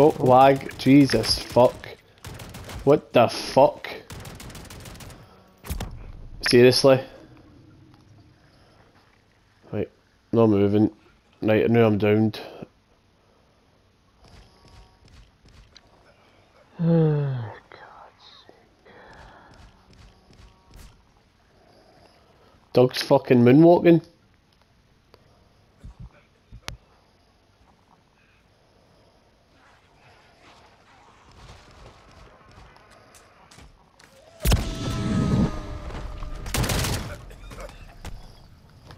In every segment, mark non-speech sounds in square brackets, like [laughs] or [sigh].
Oh, lag. Jesus, fuck. What the fuck? Seriously? Right, no moving. Right, I know I'm downed. [sighs] Dog's fucking moonwalking.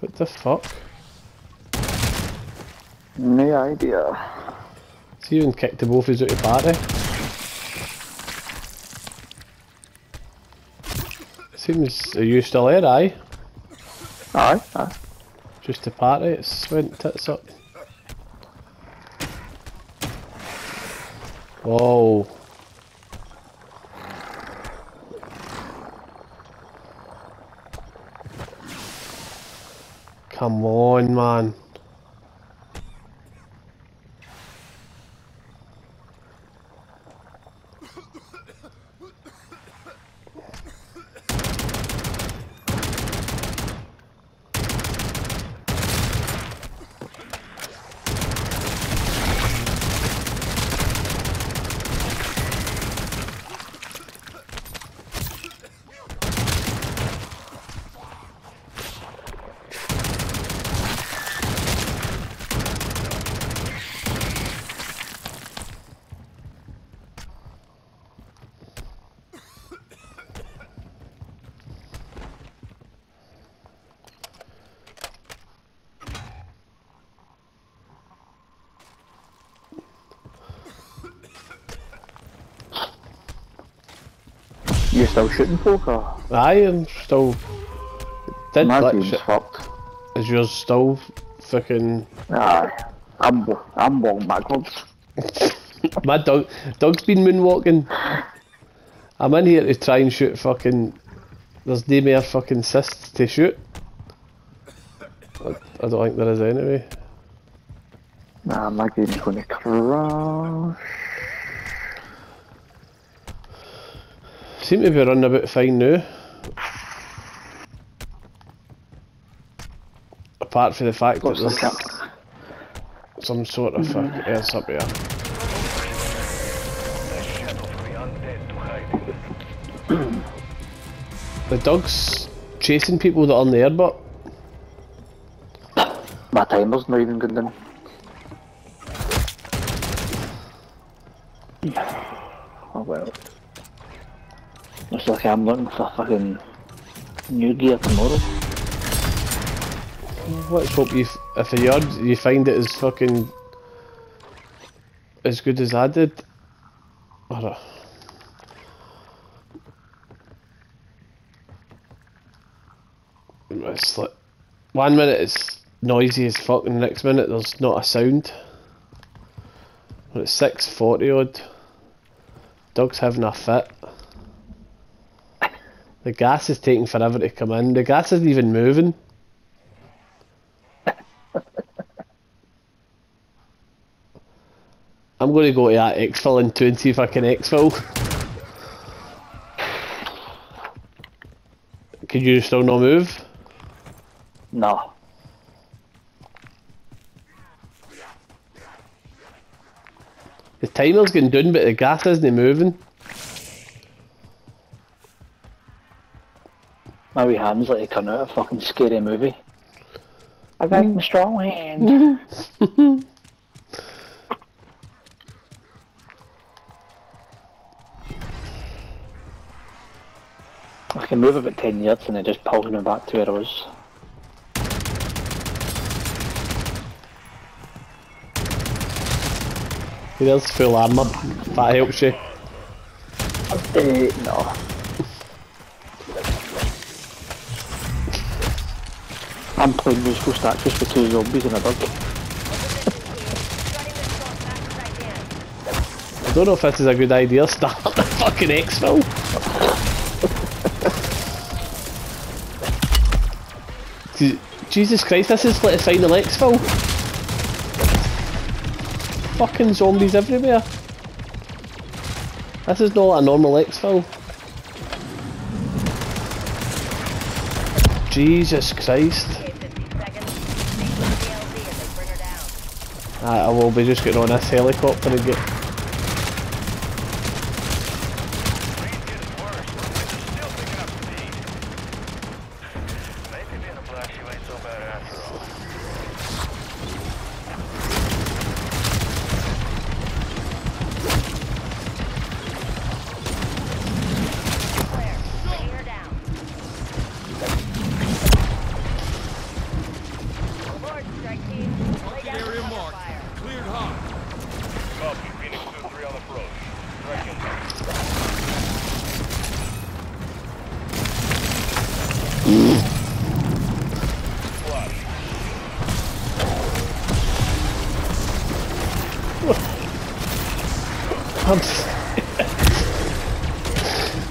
What the fuck? No idea. You even kicked the both out of party. Seems, are you still there, aye? Aye, aye. Just the party, it's went tits up. Whoa. Come on, man. You still shooting poker? I am still. Did My game's shit. fucked. Is yours still fucking. Aye. I'm, I'm walking backwards. [laughs] My dog, dog's been moonwalking. I'm in here to try and shoot fucking. There's no more fucking cysts to shoot. I, I don't think there is anyway. Nah, my game's gonna crash. Seem to be running about fine now. Apart from the fact that What's the there's some sort of fuck mm. else up here. The undead to hide. The dog's chasing people that are on there, but My timer's not even good then. Oh well. Looks like I'm looking for fucking new gear tomorrow. let's hope you, if you you find it as fucking as good as I did. Don't- It's like one minute it's noisy as fuck, and the next minute there's not a sound. It's six forty odd, dog's having a fit. The gas is taking forever to come in. The gas isn't even moving. [laughs] I'm going to go to that exfil in two and see if I can exfil. Can you still not move? No. The timer's getting done, but the gas isn't moving. My wee hand's like it coming out of a fucking scary movie. I've got my strong hand. [laughs] I can move about 10 yards and it just pulls me back to where I was. There's full armour. If that helps you. Eh, no. I'm playing musical statues for two zombies and a dog. I don't know if this is a good idea. Start [laughs] the fucking exfil. Jesus Christ, this is like a final exfil. Fucking zombies everywhere. This is not a normal exfil. Jesus Christ. I, will be just getting on this helicopter and get.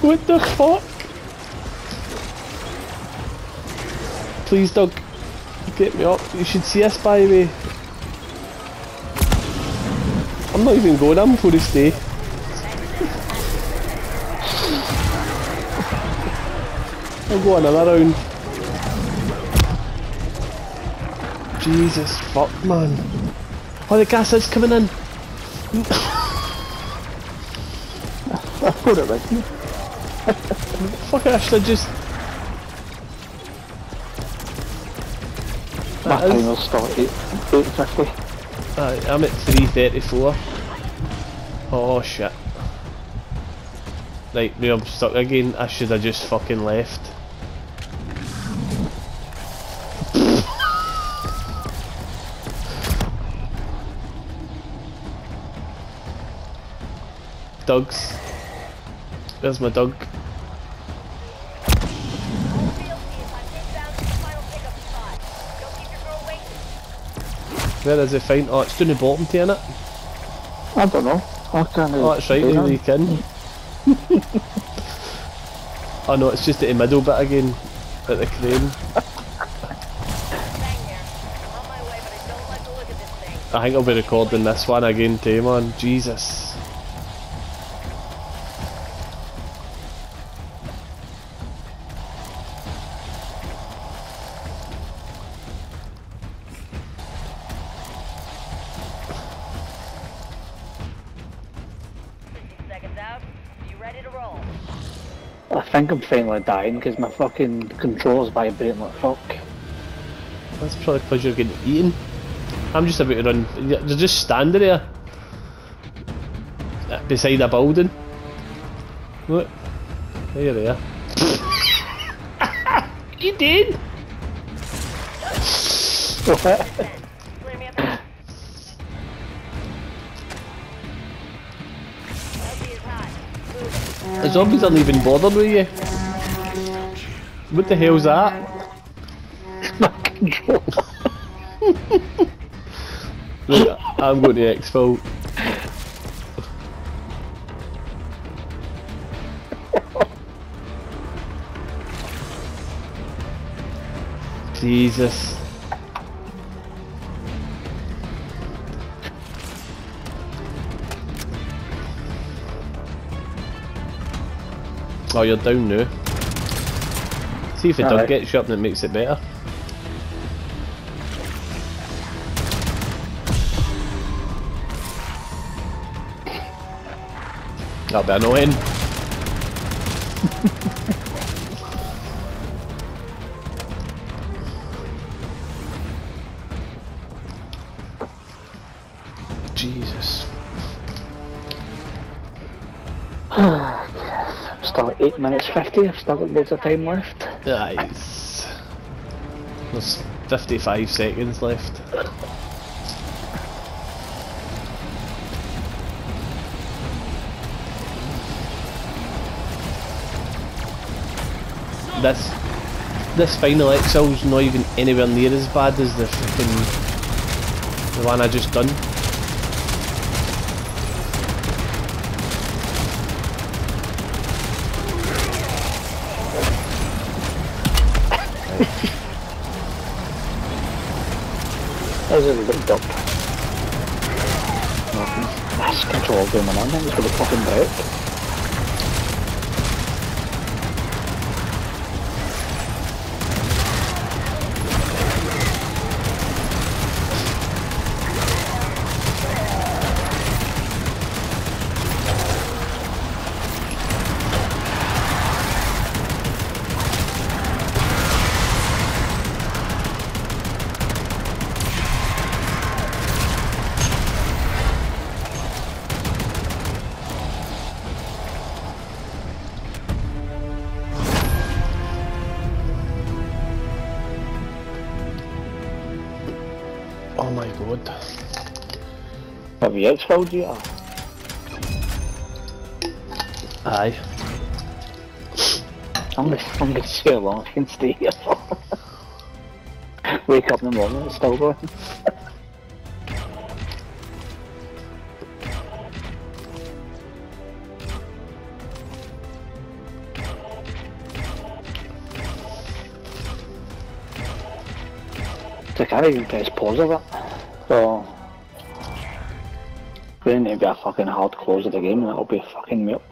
What the fuck? Please, dog, get me up. You should see us by the way. I'm not even going. I'm for to stay. [laughs] I'll go another round. Jesus fuck, man. Oh, the gas is coming in. [laughs] It was me. Fuck it, I should have just. My is- time will start at 8.50. Uh, I'm at 334. Oh shit. Right, we I'm stuck again. I should have just fucking left. Dogs. There's my dog. All field teams, I'm inbound to the final pickup spot. Don't keep your girl waiting. Where is it fine? Oh, it's down the bottom to it. I don't know. I can't Oh, that's right, do you that. can. [laughs] oh no, it's just at the middle bit again. At the crane. Bang here. I'm on my way, but I don't like the look of this thing. I think I'll be recording this one again too, man. Jesus. Ready to roll? I think I'm finally dying because my fucking controls vibrating like fuck. That's probably because you're getting eaten. I'm just about to run. You're just standing there. uh, Beside a building. Look. There you are. [laughs] you did? [laughs] The zombies aren't even bothered with you. What the hell's that? [laughs] my control. [laughs] Look, I'm going to exfil. [laughs] Jesus. Oh, you're down now. See if it does Alright. get you up and it makes it better. That'll be annoying. [laughs] Jesus. [sighs] [sighs] [sighs] Still at 8 minutes 50, I've still got loads of time left. Nice. There's 55 seconds left. This this final exfil's not even anywhere near as bad as the fucking the one I just done. How's it looked up? Nothing. This control going on, then it's gonna fucking break. Oh would. Have you expelled you? Or? Aye. I'm gonna, I'm gonna see how long I can stay here for. Wake up in the morning, it's still going. [laughs] I can't even press pause of it. So, going to be a fucking hard close of the game and it'll be fucking milk.